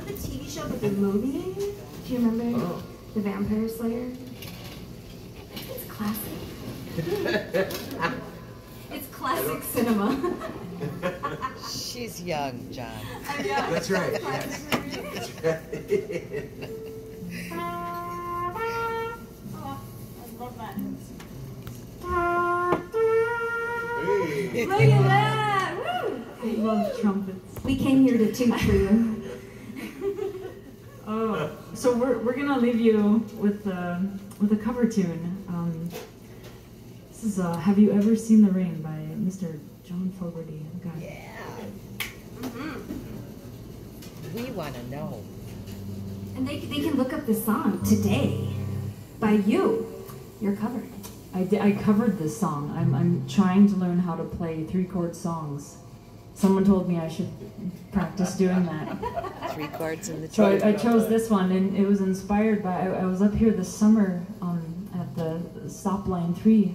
not the TV show, but the movie. Do you remember Oh. the Vampire Slayer? It's classic. it's classic cinema. She's young, John. That's right. Yes. That's right. Oh, I love that. Hey. Look at that! Woo! I love trumpets. We came here to toot for you. Oh, so we're, we're gonna leave you with uh, with a cover tune. Um, this is uh, "Have You Ever Seen the Rain" by Mr. John Fogerty. Okay. Yeah. Mm-hmm. We want to know. And they, they can look up this song today by you. You're covered. I, di- I covered this song. I'm, I'm trying to learn how to play three chord songs. Someone told me I should practice doing that. Three chords in the So. I, I chose this one, and it was inspired by. I, I was up here this summer um, at the Stop Line 3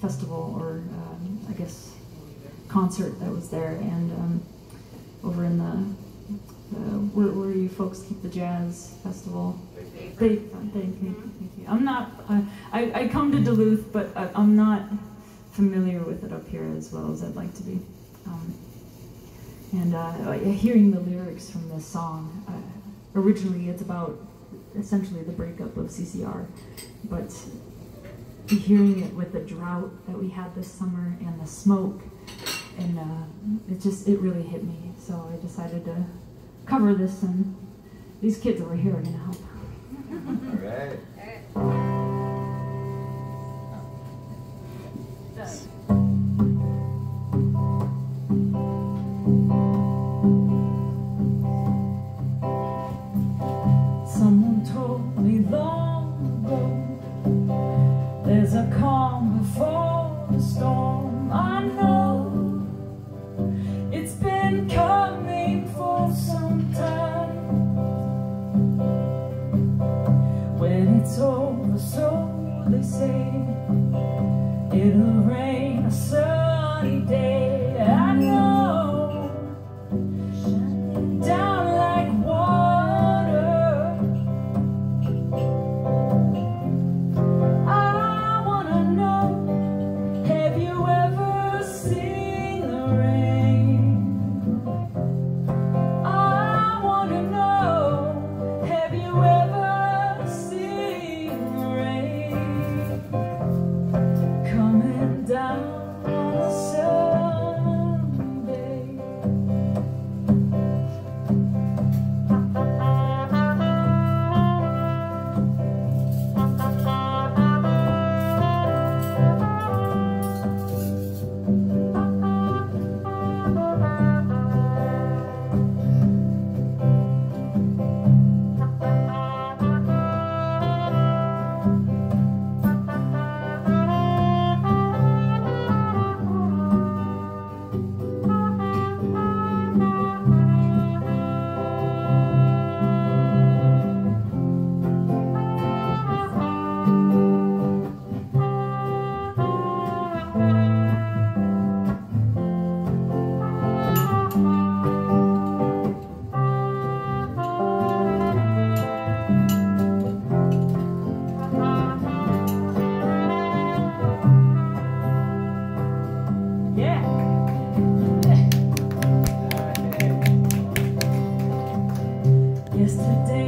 festival, or um, I guess concert that was there, and um, over in the, the where, where you folks keep the jazz festival. They, thank you, thank you. I'm not. I, I, I come to Duluth, but I, I'm not familiar with it up here as well as I'd like to be. And uh, hearing the lyrics from this song, uh, originally it's about essentially the breakup of CCR, but hearing it with the drought that we had this summer and the smoke, and uh, it just it really hit me. So I decided to cover this, and these kids over here are gonna help. All it's over, so they say it'll rain a sunny day. Yesterdays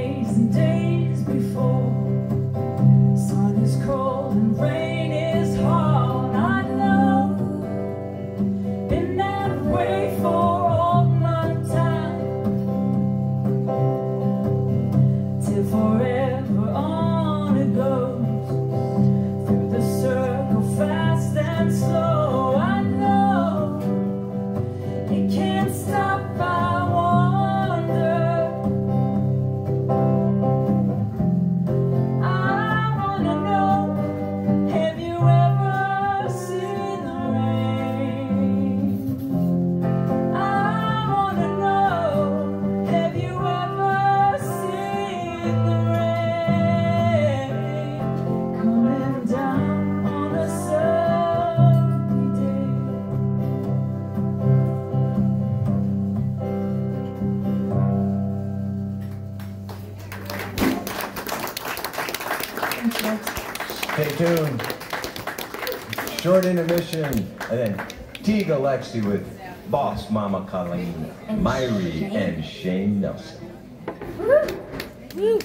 Stay tuned. Short intermission, and then Teague Alexy with Boss Mama Colleen, And Myri, and Shane Nelson. Woo!